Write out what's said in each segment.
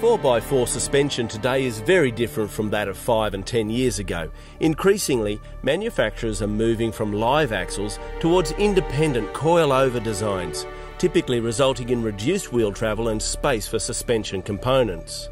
4x4 suspension today is very different from that of 5 and 10 years ago. Increasingly, manufacturers are moving from live axles towards independent coil-over designs, typically resulting in reduced wheel travel and space for suspension components.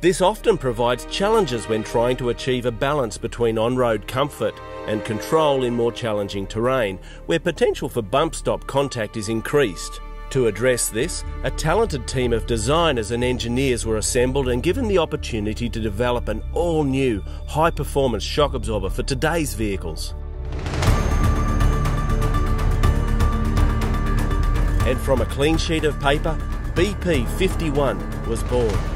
This often provides challenges when trying to achieve a balance between on-road comfort and control in more challenging terrain, where potential for bump stop contact is increased. To address this, a talented team of designers and engineers were assembled and given the opportunity to develop an all new, high performance shock absorber for today's vehicles. And from a clean sheet of paper, BP 51 was born.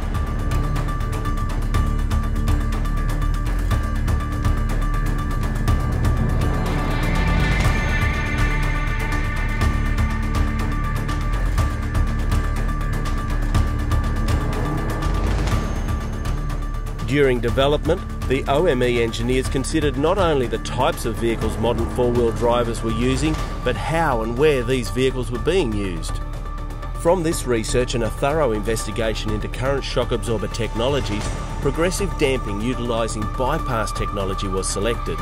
During development, the OME engineers considered not only the types of vehicles modern four wheel drivers were using, but how and where these vehicles were being used. From this research and a thorough investigation into current shock absorber technologies, progressive damping utilising bypass technology was selected.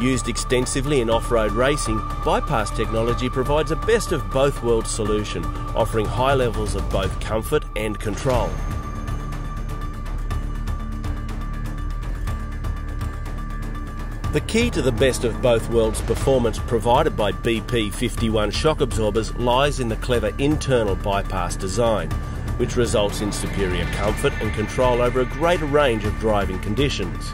Used extensively in off road racing, bypass technology provides a best of both worlds solution, offering high levels of both comfort and control. The key to the best of both worlds performance provided by BP 51 shock absorbers lies in the clever internal bypass design, which results in superior comfort and control over a greater range of driving conditions.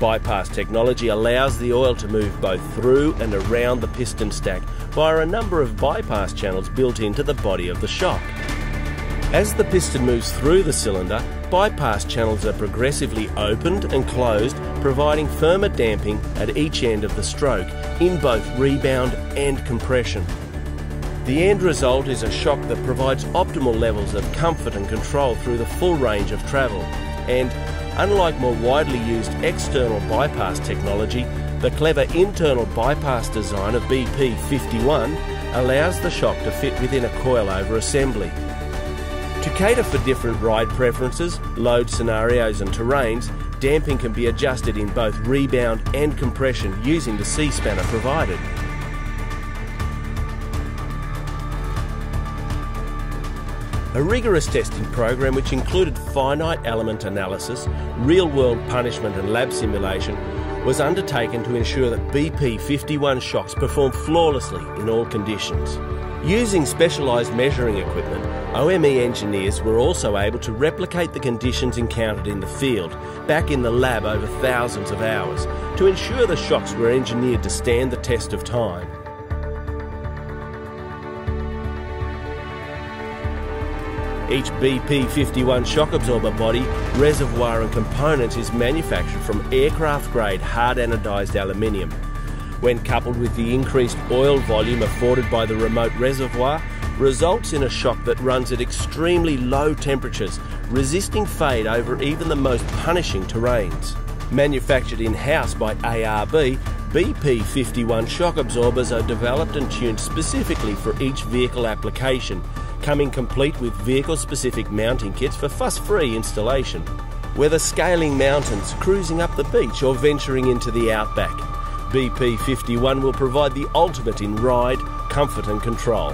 Bypass technology allows the oil to move both through and around the piston stack via a number of bypass channels built into the body of the shock. As the piston moves through the cylinder, bypass channels are progressively opened and closed, providing firmer damping at each end of the stroke in both rebound and compression. The end result is a shock that provides optimal levels of comfort and control through the full range of travel. And unlike more widely used external bypass technology, the clever internal bypass design of BP 51 allows the shock to fit within a coilover assembly. To cater for different ride preferences, load scenarios and terrains, damping can be adjusted in both rebound and compression using the C-spanner provided. A rigorous testing program which included finite element analysis, real-world punishment and lab simulation was undertaken to ensure that BP 51 shocks perform flawlessly in all conditions. Using specialised measuring equipment, OME engineers were also able to replicate the conditions encountered in the field, back in the lab over thousands of hours, to ensure the shocks were engineered to stand the test of time. Each BP 51 shock absorber body, reservoir and components is manufactured from aircraft grade hard anodised aluminium. When coupled with the increased oil volume afforded by the remote reservoir, results in a shock that runs at extremely low temperatures, resisting fade over even the most punishing terrains. Manufactured in-house by ARB, BP51 shock absorbers are developed and tuned specifically for each vehicle application, coming complete with vehicle-specific mounting kits for fuss-free installation. Whether scaling mountains, cruising up the beach or venturing into the outback, BP51 will provide the ultimate in ride, comfort and control.